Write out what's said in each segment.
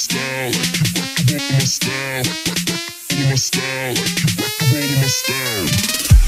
style, like you rock and roll my style, rock, rock, roll my style, like you rock and roll my style.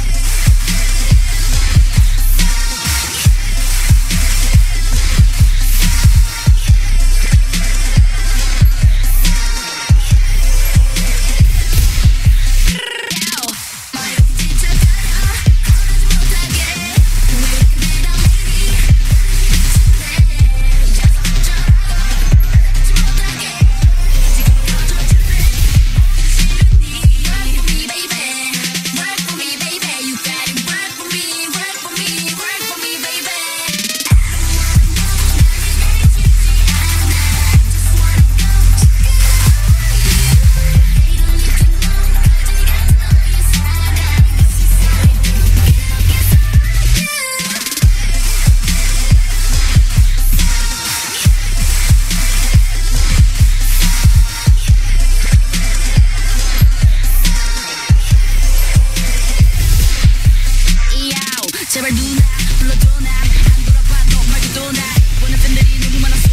I do nada, pula do nada Andura quando, mas do nada Vou na fenderina, vou na sua